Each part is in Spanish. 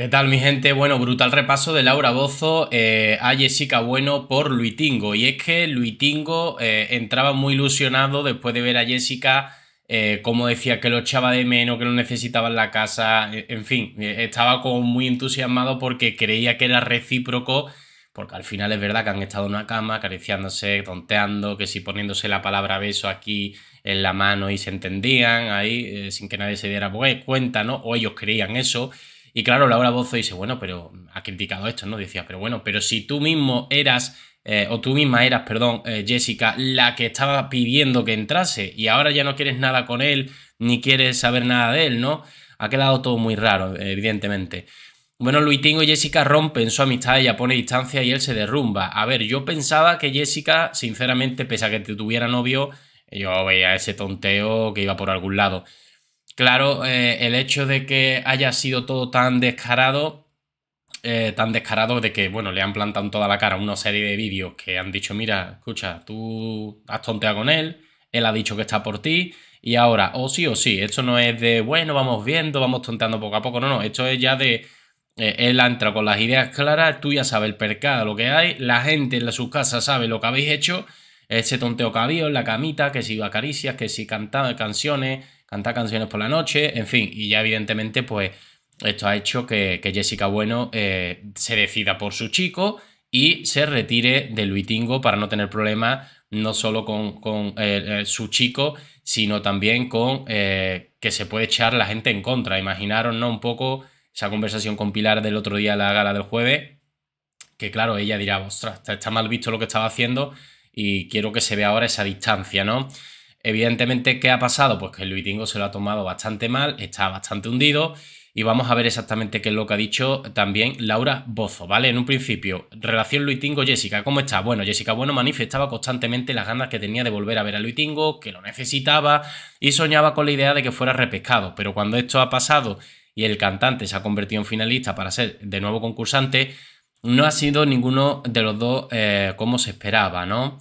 ¿Qué tal mi gente? Bueno, brutal repaso de Laura Bozo eh, a Jessica Bueno por Luitingo. Y es que Luitingo eh, entraba muy ilusionado después de ver a Jessica, eh, como decía que lo echaba de menos, que lo necesitaba en la casa, en fin, estaba como muy entusiasmado porque creía que era recíproco, porque al final es verdad que han estado en una cama acariciándose, tonteando, que si poniéndose la palabra beso aquí en la mano y se entendían ahí, sin que nadie se diera pues, cuenta, ¿no? O ellos creían eso. Y claro, Laura Bozo dice, bueno, pero ha criticado esto, ¿no? Decía, pero bueno, pero si tú mismo eras, eh, o tú misma eras, perdón, eh, Jessica, la que estaba pidiendo que entrase y ahora ya no quieres nada con él, ni quieres saber nada de él, ¿no? Ha quedado todo muy raro, evidentemente. Bueno, Luitingo y Jessica rompen su amistad, ella pone distancia y él se derrumba. A ver, yo pensaba que Jessica, sinceramente, pese a que tuviera novio, yo veía ese tonteo que iba por algún lado. Claro, eh, el hecho de que haya sido todo tan descarado, eh, tan descarado de que, bueno, le han plantado en toda la cara una serie de vídeos que han dicho, mira, escucha, tú has tonteado con él, él ha dicho que está por ti, y ahora, o sí o sí, esto no es de, bueno, vamos viendo, vamos tonteando poco a poco, no, no, esto es ya de, eh, él ha entrado con las ideas claras, tú ya sabes el percado, lo que hay, la gente en sus casas sabe lo que habéis hecho, ese tonteo que en la camita, que si acaricias, que si cantaba canciones, cantar canciones por la noche, en fin, y ya evidentemente pues esto ha hecho que, Jessica Bueno eh, se decida por su chico y se retire de Luitingo para no tener problemas no solo con, eh, eh, su chico, sino también con que se puede echar la gente en contra. Imaginaron ¿no? un poco esa conversación con Pilar del otro día la gala del jueves, que claro, ella dirá, ostras, está mal visto lo que estaba haciendo y quiero que se vea ahora esa distancia, ¿no? Evidentemente, ¿qué ha pasado? Pues que Luitingo se lo ha tomado bastante mal, está bastante hundido y vamos a ver exactamente qué es lo que ha dicho también Laura Bozo, ¿vale? En un principio, relación Luitingo-Jessica, ¿cómo está? Bueno, Jessica Bueno manifestaba constantemente las ganas que tenía de volver a ver a Luitingo, que lo necesitaba y soñaba con la idea de que fuera repescado, pero cuando esto ha pasado y el cantante se ha convertido en finalista para ser de nuevo concursante, no ha sido ninguno de los dos eh, como se esperaba, ¿no?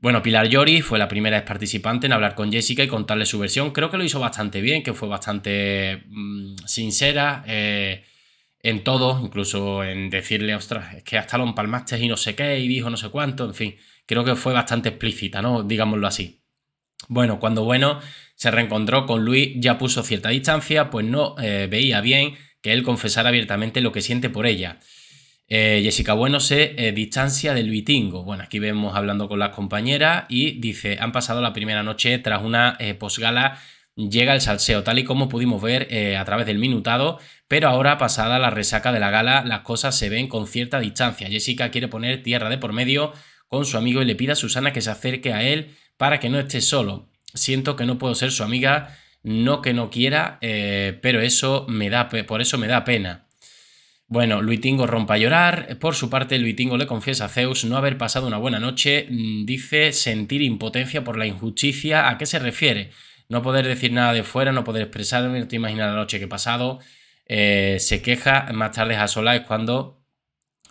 Bueno, Pilar Llori fue la primera participante en hablar con Jessica y contarle su versión. Creo que lo hizo bastante bien, que fue bastante mm, sincera eh, en todo, incluso en decirle, ostras, es que hasta lo empalmaste y no sé qué, y dijo no sé cuánto, en fin, creo que fue bastante explícita, ¿no? Digámoslo así. Bueno, cuando Bueno se reencontró con Luis, ya puso cierta distancia, pues no eh, veía bien que él confesara abiertamente lo que siente por ella. Eh, Jessica Bueno se eh, distancia de Luitingo. Bueno, aquí vemos hablando con las compañeras y dice, han pasado la primera noche tras una eh, posgala, llega el salseo, tal y como pudimos ver a través del minutado, pero ahora pasada la resaca de la gala, las cosas se ven con cierta distancia. Jessica quiere poner tierra de por medio con su amigo y le pide a Susana que se acerque a él para que no esté solo. Siento que no puedo ser su amiga, no que no quiera, pero eso me da, por eso me da pena. Bueno, Luitingo rompe a llorar. Por su parte, Luitingo le confiesa a Zeus no haber pasado una buena noche. Mm, dice sentir impotencia por la injusticia. ¿A qué se refiere? No poder decir nada de fuera, no poder expresarme, no te imaginas la noche que he pasado. Eh, se queja más tarde a sola es cuando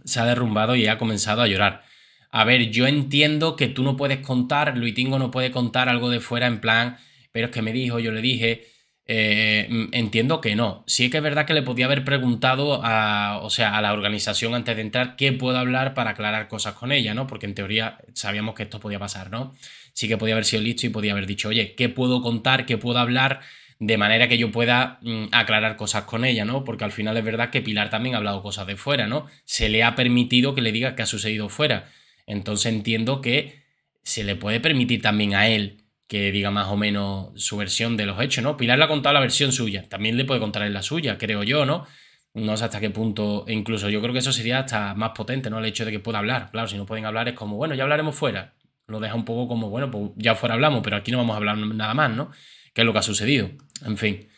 se ha derrumbado y ha comenzado a llorar. A ver, yo entiendo que tú no puedes contar, Luitingo no puede contar algo de fuera en plan, pero es que me dijo, yo le dije. Eh, mm, entiendo que no. Sí que es verdad que le podía haber preguntado a, o sea, a la organización antes de entrar qué puedo hablar para aclarar cosas con ella, ¿no? Porque en teoría sabíamos que esto podía pasar, ¿no? Sí que podía haber sido listo y podía haber dicho, oye, ¿qué puedo contar? ¿Qué puedo hablar? De manera que yo pueda mm, aclarar cosas con ella, ¿no? Porque al final es verdad que Pilar también ha hablado cosas de fuera, ¿no? Se le ha permitido que le diga qué ha sucedido fuera. Entonces entiendo que se le puede permitir también a él que diga más o menos su versión de los hechos, ¿no? Pilar le ha contado la versión suya, también le puede contar en la suya, creo yo, ¿no? No sé hasta qué punto, incluso yo creo que eso sería hasta más potente, ¿no? El hecho de que pueda hablar. Claro, si no pueden hablar es como, bueno, ya hablaremos fuera. Lo deja un poco como, bueno, pues ya fuera hablamos, pero aquí no vamos a hablar nada más, ¿no? Que es lo que ha sucedido. En fin.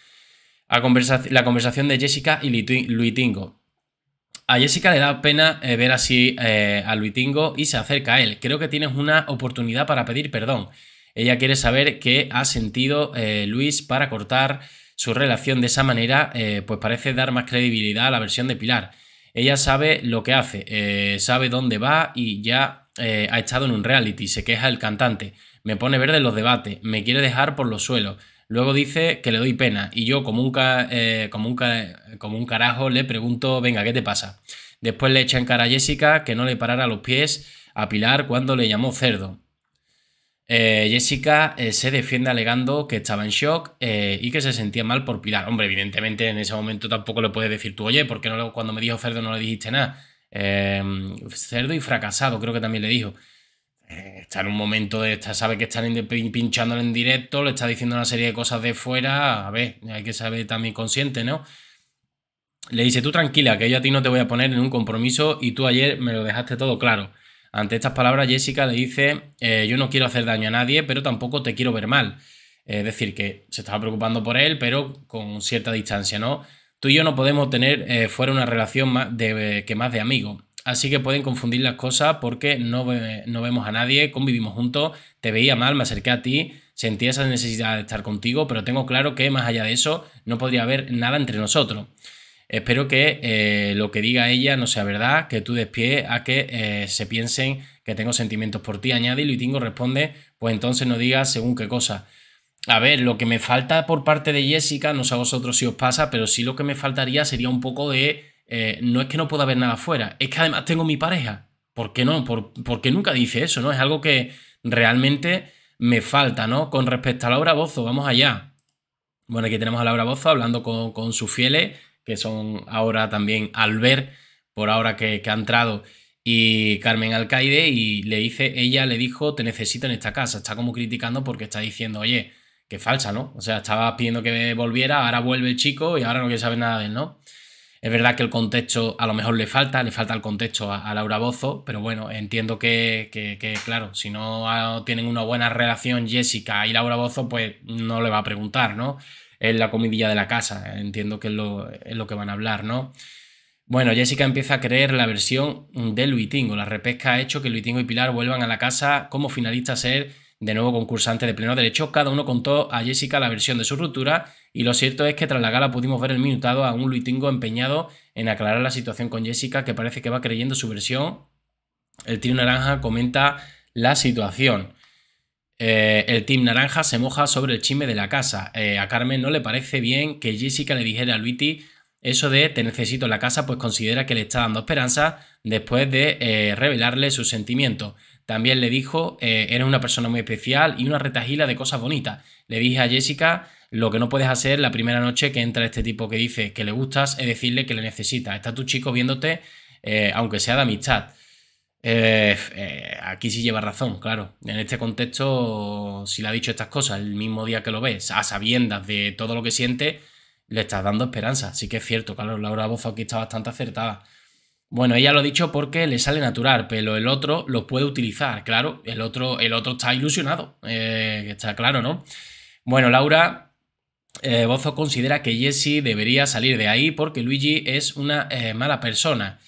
la conversación de Jessica y Luitingo. A Jessica le da pena eh, ver así eh, a Luitingo y se acerca a él. Creo que tienes una oportunidad para pedir perdón. Ella quiere saber qué ha sentido eh, Luis para cortar su relación de esa manera, eh, pues parece dar más credibilidad a la versión de Pilar. Ella sabe lo que hace, eh, sabe dónde va y ya ha estado en un reality, se queja el cantante, me pone verde en los debates, me quiere dejar por los suelos, Luego dice que le doy pena y yo como un, carajo le pregunto, venga, ¿qué te pasa? Después le echa en cara a Jessica que no le parara los pies a Pilar cuando le llamó cerdo. Eh, Jessica eh, se defiende alegando que estaba en shock y que se sentía mal por Pilar. Hombre, evidentemente en ese momento tampoco le puedes decir tú, oye, ¿por qué no, cuando me dijo cerdo no le dijiste nada? cerdo y fracasado, creo que también le dijo. Eh, está en un momento de. sabe que están pinchándole en directo, le está diciendo una serie de cosas de fuera. A ver, hay que saber también consciente, ¿no? Le dice, tú tranquila, que yo a ti no te voy a poner en un compromiso y tú ayer me lo dejaste todo claro. Ante estas palabras, Jessica le dice, eh, yo no quiero hacer daño a nadie, pero tampoco te quiero ver mal. Es decir, que se estaba preocupando por él, pero con cierta distancia, ¿no? Tú y yo no podemos tener eh, fuera una relación más de, que más de amigo. Así que pueden confundir las cosas porque no, no vemos a nadie, convivimos juntos, te veía mal, me acerqué a ti, sentía esa necesidad de estar contigo, pero tengo claro que más allá de eso no podría haber nada entre nosotros. Espero que eh, lo que diga ella no sea verdad, que tú despies a que eh, se piensen que tengo sentimientos por ti. Añade y Luitingo responde, pues entonces no digas según qué cosa. A ver, lo que me falta por parte de Jessica, no sé a vosotros si os pasa, pero sí lo que me faltaría sería un poco de eh, no es que no pueda haber nada afuera, es que además tengo mi pareja. ¿Por qué no? porque nunca dice eso, ¿no? Es algo que realmente me falta, ¿no? Con respecto a Laura Bozo, vamos allá. Bueno, aquí tenemos a Laura Bozo hablando con, sus fieles, que son ahora también Albert, por ahora que, ha entrado, y Carmen Alcaide, y le dice, ella le dijo, te necesito en esta casa. Está como criticando porque está diciendo, oye, qué falsa, ¿no? O sea, estaba pidiendo que volviera, ahora vuelve el chico y ahora no quiere saber nada de él, ¿no? Es verdad que el contexto a lo mejor le falta, le falta el contexto a, Laura Bozo, pero bueno, entiendo que, claro, si no tienen una buena relación Jessica y Laura Bozo, pues no le va a preguntar, ¿no? Es la comidilla de la casa, entiendo que es lo, lo que van a hablar, ¿no? Bueno, Jessica empieza a creer la versión de Luitingo. La repesca ha hecho que Luitingo y Pilar vuelvan a la casa como finalistas a ser de nuevo concursante de pleno derecho. Cada uno contó a Jessica la versión de su ruptura y lo cierto es que tras la gala pudimos ver el minutado a un Luitingo empeñado en aclarar la situación con Jessica, que parece que va creyendo su versión. El Team Naranja comenta la situación. Eh, el Team Naranja se moja sobre el chisme de la casa. Eh, a Carmen no le parece bien que Jessica le dijera a Luiti eso de te necesito en la casa, pues considera que le está dando esperanza después de eh, revelarle sus sentimientos. También le dijo, eres una persona muy especial y una retajila de cosas bonitas. Le dije a Jessica lo que no puedes hacer la primera noche que entra este tipo que dice que le gustas es decirle que le necesitas. Está tu chico viéndote, eh, aunque sea de amistad. Eh, eh, aquí sí lleva razón, claro. En este contexto, si le ha dicho estas cosas el mismo día que lo ves, a sabiendas de todo lo que siente, le estás dando esperanza. Sí que es cierto, claro, Laura Bozo aquí está bastante acertada. Bueno, ella lo ha dicho porque le sale natural, pero el otro lo puede utilizar, claro. El otro, el otro está ilusionado, está claro, ¿no? Bueno, Laura eh, Bozo considera que Jesse debería salir de ahí porque Luigi es una eh, mala persona.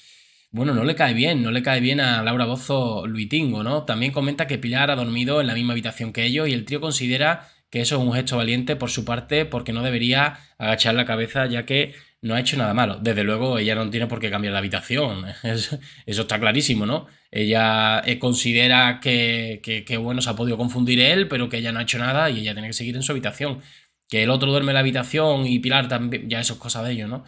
Bueno, no le cae bien, no le cae bien a Laura Bozo Luitingo, ¿no? También comenta que Pilar ha dormido en la misma habitación que ellos y el trío considera que eso es un gesto valiente por su parte porque no debería agachar la cabeza ya que no ha hecho nada malo. Desde luego ella no tiene por qué cambiar la habitación, eso, está clarísimo, ¿no? Ella eh, considera que, que, bueno, se ha podido confundir él, pero que ella no ha hecho nada y ella tiene que seguir en su habitación. Que el otro duerme en la habitación y Pilar también, ya eso es cosa de ellos, ¿no?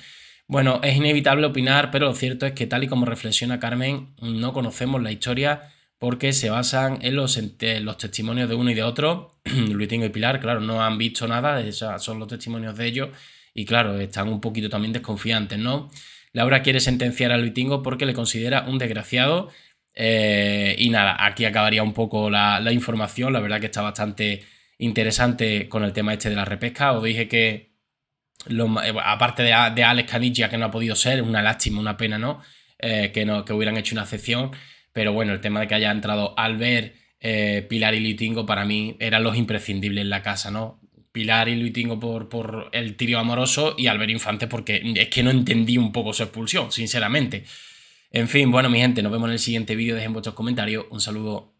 Bueno, es inevitable opinar, pero lo cierto es que tal y como reflexiona Carmen, no conocemos la historia porque se basan en los, los testimonios de uno y de otro. Luitingo y Pilar, claro, no han visto nada, son los testimonios de ellos y claro, están un poquito también desconfiantes, ¿no? Laura quiere sentenciar a Luitingo porque le considera un desgraciado. Eh, y nada, aquí acabaría un poco la, la información, la verdad que está bastante interesante con el tema este de la repesca. Os dije que, eh, aparte de, de, Alex Canigia, que no ha podido ser, una lástima, una pena, ¿no? Eh, que, no que hubieran hecho una excepción. Pero bueno, el tema de que haya entrado Albert, eh, Pilar y Luitingo, para mí eran los imprescindibles en la casa, ¿no? Pilar y Luitingo por, por el tiro amoroso y Albert Infante porque es que no entendí un poco su expulsión, sinceramente. En fin, bueno, mi gente, nos vemos en el siguiente vídeo. Dejen vuestros comentarios. Un saludo.